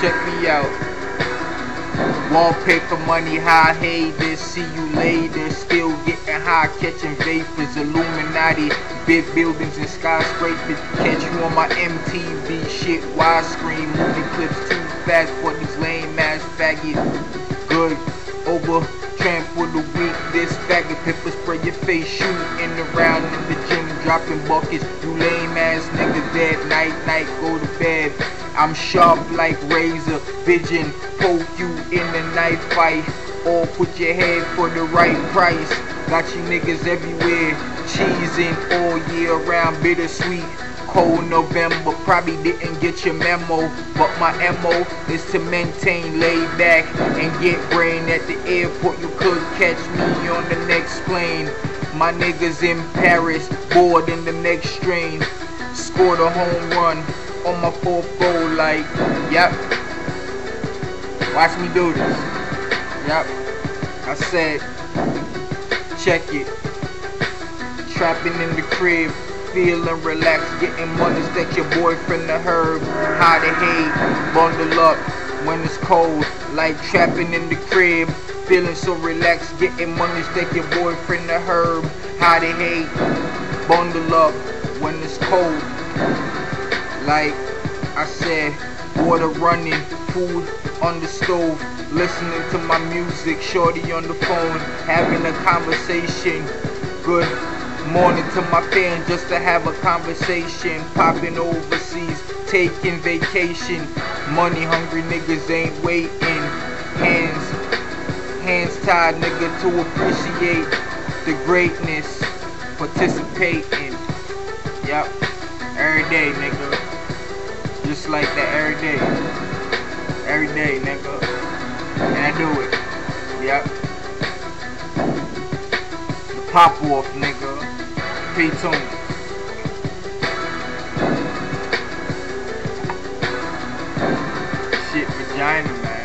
check me out. Wallpaper money, high haters, see you later. Still getting high, catching vapors, Illuminati, big buildings and skyscrapers. Catch you on my MTV shit, widescreen, movie clips too fast for these lame ass faggots. Good, over, tramp for the week, this faggot pepper spray your face, shooting around in the gym, dropping buckets. You lame ass niggas dead, night, night, go to bed. I'm sharp like razor, vision, poke you in the knife fight. Or put your head for the right price. Got you niggas everywhere, cheesing all year round, bittersweet. Cold November, probably didn't get your memo, but my MO is to maintain laid back and get brain at the airport. You could catch me on the next plane. My niggas in Paris, bored in the next strain. Scored a home run on my fourth goal, like, yep. Watch me do this. Yep. I said, check it. Trapping in the crib, feeling relaxed, getting money, that your boyfriend the herb. How to hate, bundle up when it's cold, like trapping in the crib. Feeling so relaxed, getting money, that your boyfriend the herb. How to hate, bundle up when it's cold. Like I said, water running, food on the stove, listening to my music, shorty on the phone, having a conversation. Good morning to my fans just to have a conversation, popping overseas, taking vacation. Money hungry niggas ain't waiting. Hands, hands tied, nigga, to appreciate the greatness, participating. Yep, every day, nigga. Just like that every day. Every day, nigga. And I do it. Yep. The pop off, nigga. P-Tune. Shit, vagina, man.